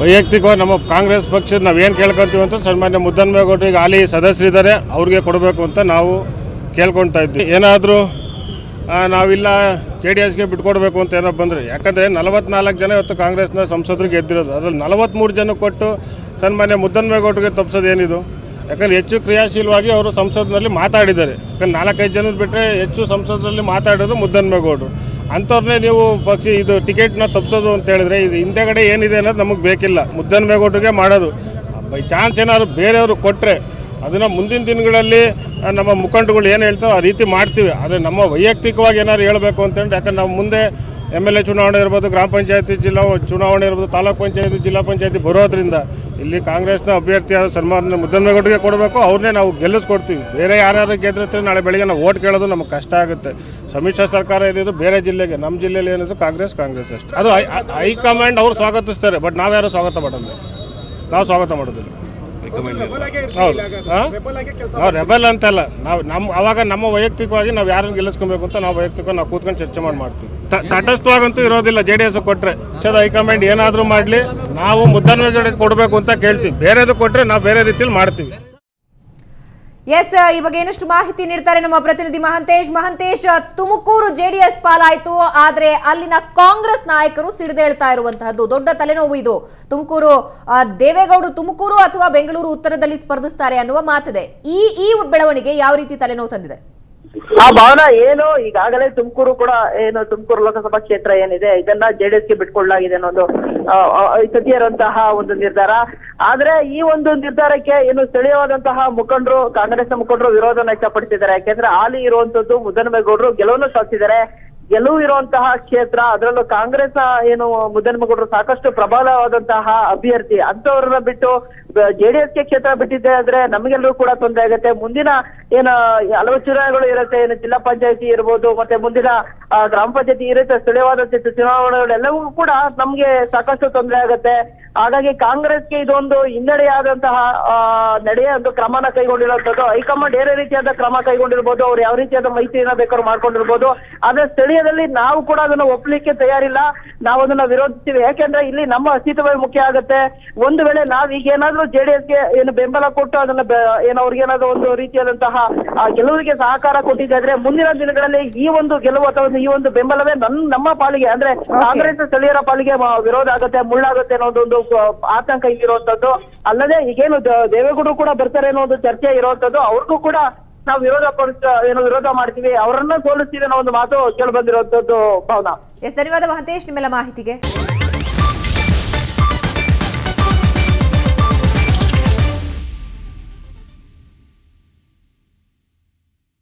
ವೈಯಕ್ತಿಕವಾಗಿ ನಮ್ಮ ಕಾಂಗ್ರೆಸ್ ಪಕ್ಷದ ನಾವೇನು ಕೇಳ್ಕೊತೀವಿ ಅಂತ ಸನ್ಮಾನ್ಯ ಮುದ್ದನ್ಮೇಗೌಡರು ಈಗ ಹಾಲಿ ಸದಸ್ಯರಿದ್ದಾರೆ, ಅವ್ರಿಗೆ ಕೊಡಬೇಕು ಅಂತ ನಾವು ಕೇಳ್ಕೊತಾ ಇದ್ವಿ. ಏನಾದರೂ ನಾವಿಲ್ಲ ಜೆ ಡಿ ಎಸ್ಗೆ ಬಿಟ್ಕೊಡ್ಬೇಕು ಅಂತ ಏನೋ ಬಂದರೆ, ಯಾಕಂದರೆ ನಲವತ್ನಾಲ್ಕು ಜನ ಇವತ್ತು ಕಾಂಗ್ರೆಸ್ನ ಸಂಸದರಿಗೆ ಗೆದ್ದಿರೋದು. ಅದರಲ್ಲಿ ನಲವತ್ತ್ಮೂರು ಜನ ಕೊಟ್ಟು ಸನ್ಮಾನ್ಯ ಮುದ್ದನ್ಮೇಗೌಡರಿಗೆ ತಪ್ಪಿಸೋದು ಏನಿದು? ಯಾಕಂದ್ರೆ ಹೆಚ್ಚು ಕ್ರಿಯಾಶೀಲವಾಗಿ ಅವರು ಸಂಸತ್ನಲ್ಲಿ ಮಾತಾಡಿದ್ದಾರೆ. ಯಾಕಂದ್ರೆ ನಾಲ್ಕೈದು ಜನದ ಬಿಟ್ಟರೆ ಹೆಚ್ಚು ಸಂಸತ್ನಲ್ಲಿ ಮಾತಾಡೋದು ಮುದ್ದನ್ಮೇಗೌಡರು ಅಂಥವ್ರನ್ನೇ ನೀವು ಪಕ್ಷ ಇದು ಟಿಕೆಟ್ನ ತಪ್ಪಿಸೋದು ಅಂತ ಹೇಳಿದ್ರೆ ಇದು ಹಿಂದೆಗಡೆ ಏನಿದೆ ಅನ್ನೋದು ನಮಗೆ ಬೇಕಿಲ್ಲ. ಮುದ್ದನ್ಮೇಗೌಡರಿಗೆ ಮಾಡೋದು. ಬೈ ಚಾನ್ಸ್ ಏನಾದ್ರು ಬೇರೆಯವರು ಕೊಟ್ಟರೆ ಅದನ್ನು ಮುಂದಿನ ದಿನಗಳಲ್ಲಿ ನಮ್ಮ ಮುಖಂಡಗಳು ಏನು ಹೇಳ್ತಾರೋ ಆ ರೀತಿ ಮಾಡ್ತೀವಿ. ಆದರೆ ನಮ್ಮ ವೈಯಕ್ತಿಕವಾಗಿ ಏನಾದ್ರು ಹೇಳಬೇಕು ಅಂತಂದ್ರೆ ಯಾಕಂದ್ರೆ ನಾವು ಮುಂದೆ ಎಂ ಎಲ್ ಎ ಚುನಾವಣೆ ಇರ್ಬೋದು, ಗ್ರಾಮ ಪಂಚಾಯತಿ ಜಿಲ್ಲಾ ಚುನಾವಣೆ ಇರ್ಬೋದು, ತಾಲೂಕು ಪಂಚಾಯತಿ, ಜಿಲ್ಲಾ ಪಂಚಾಯತಿ ಬರೋದ್ರಿಂದ ಇಲ್ಲಿ ಕಾಂಗ್ರೆಸ್ನ ಅಭ್ಯರ್ಥಿಯಾದ ಸನ್ಮಾನ ಮುದ್ದನಗೌಡರಿಗೆ ಕೊಡಬೇಕು, ಅವ್ರನ್ನೇ ನಾವು ಗೆಲ್ಲಿಸ್ಕೊಡ್ತೀವಿ. ಬೇರೆ ಯಾರ್ಯಾರು ಗೆದ್ರತ್ತೆ ನಾಳೆ ಬೆಳಿಗ್ಗೆ ನಾವು ಓಟ್ ಕೇಳೋದು ನಮಗೆ ಕಷ್ಟ ಆಗುತ್ತೆ. ಸಮ್ಮಿಶ್ರ ಸರ್ಕಾರ ಏನಿದ್ರು ಬೇರೆ ಜಿಲ್ಲೆಗೆ ನಮ್ಮ ಜಿಲ್ಲೆಯಲ್ಲಿ ಏನಿದ್ರು ಕಾಂಗ್ರೆಸ್ ಕಾಂಗ್ರೆಸ್ ಅಷ್ಟೇ. ಅದು ಹೈಕಮಾಂಡ್ ಅವ್ರು ಸ್ವಾಗತಿಸ್ತಾರೆ, ಬಟ್ ನಾವ್ಯಾರು ಸ್ವಾಗತ ಮಾಡೋದು ನಾವು ಸ್ವಾಗತ ಮಾಡೋದಿಲ್ಲ. ಹೌದು. ರೆಬೆಲ್ ಅಂತಲ್ಲ. ನಾವು ನಮ್ಮ ಅವಾಗ ನಮ್ಮ ವೈಯಕ್ತಿಕವಾಗಿ ನಾವು ಯಾರನ್ನು ಗೆಲ್ಲಿಸ್ಕೊಬೇಕು ಅಂತ ನಾವು ವೈಯಕ್ತಿಕವಾಗಿ ನಾವು ಕೂತ್ಕೊಂಡು ಚರ್ಚೆ ಮಾಡಿ ಮಾಡ್ತೀವಿ. ತಟಸ್ಥವಾಗಂತೂ ಇರೋದಿಲ್ಲ ಜೆ ಡಿ ಎಸ್ ಕೊಟ್ಟರೆ ಚದ ಹೈಕಮಾಂಡ್ ಏನಾದರೂ ಮಾಡಲಿ. ನಾವು ಮುದ್ದನ್ಮೇಗೌಡ ಕೊಡಬೇಕು ಅಂತ ಕೇಳ್ತೀವಿ. ಬೇರೆದು ಕೊಟ್ಟರೆ ನಾವು ಬೇರೆ ರೀತಿಯಲ್ಲಿ ಮಾಡ್ತೀವಿ. ಎಸ್ ಈ ಏನಷ್ಟು ಮಾಹಿತಿ ನೀಡ್ತಾರೆ ನಮ್ಮ ಪ್ರತಿನಿಧಿ ಮಹಂತೇಶ್. ಮಹಂತೇಶ್, ತುಮಕೂರು ಜೆಡಿಎಸ್ ಪಾಲಾಯಿತು. ಆದ್ರೆ ಅಲ್ಲಿನ ಕಾಂಗ್ರೆಸ್ ನಾಯಕರು ಸಿಡಿದೇಳ್ತಾ ಇರುವಂತಹದ್ದು. ದೊಡ್ಡ ತಲೆನೋವು ಇದು. ತುಮಕೂರು ದೇವೇಗೌಡರು ತುಮಕೂರು ಅಥವಾ ಬೆಂಗಳೂರು ಉತ್ತರದಲ್ಲಿ ಸ್ಪರ್ಧಿಸ್ತಾರೆ ಅನ್ನುವ ಮಾತಿದೆ. ಈ ಈ ಬೆಳವಣಿಗೆ ಯಾವ ರೀತಿ ತಲೆನೋವು ತಂದಿದೆ? ಆ ಭಾವನ ಏನು? ಈಗಾಗಲೇ ತುಮಕೂರು ಕೂಡ ಏನು, ತುಮಕೂರು ಲೋಕಸಭಾ ಕ್ಷೇತ್ರ ಏನಿದೆ, ಇದನ್ನ ಜೆಡಿಎಸ್ಗೆ ಬಿಟ್ಕೊಳ್ಳಲಾಗಿದೆ ಅನ್ನೋದು ಸದ್ಯರುವಂತಹ ಒಂದು ನಿರ್ಧಾರ. ಆದ್ರೆ ಈ ಒಂದು ನಿರ್ಧಾರಕ್ಕೆ ಏನು ಸ್ಥಳೀಯವಾದಂತಹ ಮುಖಂಡರು, ಕಾಂಗ್ರೆಸ್ನ ಮುಖಂಡರು ವಿರೋಧನ ವ್ಯಕ್ತಪಡಿಸಿದ್ದಾರೆ. ಯಾಕೆಂದ್ರೆ ಹಾಲಿ ಇರುವಂತದ್ದು ಮುದ್ದನಮೇಗೌಡರು ಗೆಲುವನ್ನು ಸಾಧಿಸಿದ್ದಾರೆ. ಗೆಲುವು ಇರುವಂತಹ ಕ್ಷೇತ್ರ, ಅದರಲ್ಲೂ ಕಾಂಗ್ರೆಸ್ ಏನು ಮುದ್ದನಮಗೌಡರು ಸಾಕಷ್ಟು ಪ್ರಬಲವಾದಂತಹ ಅಭ್ಯರ್ಥಿ ಅಂತವ್ರನ್ನ ಬಿಟ್ಟು ಜೆಡಿಎಸ್ಗೆ ಕ್ಷೇತ್ರ ಬಿಟ್ಟಿದ್ದೆ ಆದ್ರೆ ನಮಗೆಲ್ಲರೂ ಕೂಡ ತೊಂದರೆ ಆಗುತ್ತೆ. ಮುಂದಿನ ಏನು, ಹಲವು ಚುನಾವಣೆಗಳು ಇರುತ್ತೆ. ಏನು ಜಿಲ್ಲಾ ಪಂಚಾಯತಿ ಇರ್ಬೋದು, ಮತ್ತೆ ಮುಂದಿನ ಗ್ರಾಮ ಪಂಚಾಯತಿ ಇರುತ್ತೆ ಸ್ಥಳೀಯವಾದ ಚುನಾವಣೆಗಳೆಲ್ಲವೂ ಕೂಡ ನಮ್ಗೆ ಸಾಕಷ್ಟು ತೊಂದರೆ ಆಗುತ್ತೆ. ಹಾಗಾಗಿ ಕಾಂಗ್ರೆಸ್ಗೆ ಇದೊಂದು ಹಿನ್ನಡೆಯಾದಂತಹ ಆ, ನಡೆಯ ಒಂದು ಕ್ರಮನ ಕೈಗೊಂಡಿರುವಂತದ್ದು ಹೈಕಮಾಂಡ್ ಬೇರೆ ರೀತಿಯಾದ ಕ್ರಮ ಕೈಗೊಂಡಿರ್ಬೋದು ಅವ್ರು ಯಾವ ರೀತಿಯಾದ ಮೈತ್ರಿಯನ್ನ ಬೇಕಾದ್ರೂ ಮಾಡ್ಕೊಂಡಿರ್ಬೋದು. ಆದ್ರೆ ಸ್ಥಳೀಯದಲ್ಲಿ ನಾವು ಕೂಡ ಅದನ್ನ ಒಪ್ಲಿಕ್ಕೆ ತಯಾರಿಲ್ಲ. ನಾವು ಅದನ್ನ ವಿರೋಧಿಸ್ತೀವಿ. ಯಾಕೆಂದ್ರೆ ಇಲ್ಲಿ ನಮ್ಮ ಅಸ್ತಿತ್ವವೇ ಮುಖ್ಯ ಆಗುತ್ತೆ. ಒಂದು ವೇಳೆ ನಾವ್ ಈಗ ಏನಾದ್ರೂ ಜೆಡಿಎಸ್ಗೆ ಏನು ಬೆಂಬಲ ಕೊಟ್ಟು ಅದನ್ನ ಬೆ- ಅವ್ರಿಗೇನಾದ್ರೂ ಒಂದು ರೀತಿಯಾದಂತಹ ಗೆಲುವಿಗೆ ಸಹಕಾರ ಕೊಟ್ಟಿದ್ದಾದ್ರೆ ಮುಂದಿನ ದಿನಗಳಲ್ಲಿ ಈ ಒಂದು ಗೆಲುವು ಅಥವಾ ಈ ಒಂದು ಬೆಂಬಲವೇ ನನ್ ನಮ್ಮ ಪಾಲಿಗೆ. ಅಂದ್ರೆ ಕಾಂಗ್ರೆಸ್ ಸ್ಥಳೀಯರ ಪಾಲಿಗೆ ವಿರೋಧ ಆಗುತ್ತೆ ಮುಳ್ಳಾಗುತ್ತೆ ಅನ್ನೋದು ಒಂದು ಆತಂಕ ಇರುವಂತದ್ದು. ಅಲ್ಲದೆ ಈಗೇನು ದೇವೇಗೌಡರು ಕೂಡ ಬರ್ತಾರೆ ಅನ್ನೋ ಒಂದು ಚರ್ಚೆ ಇರುವಂತದ್ದು. ಅವ್ರಿಗೂ ಕೂಡ ನಾವು ವಿರೋಧ ಪಡಿಸ ಏನು ವಿರೋಧ ಮಾಡ್ತೀವಿ. ಅವರನ್ನ ಸೋಲಿಸ್ತೀವಿ ಅನ್ನೋ ಒಂದು ಮಾತು ಕೇಳಿ ಬಂದಿರುವಂತದ್ದು ಭಾವನಾ. ಎಸ್ ಧನ್ಯವಾದ ಮಹಂತೇಶ್ ನಿಮ್ಮೆಲ್ಲ ಮಾಹಿತಿಗೆ.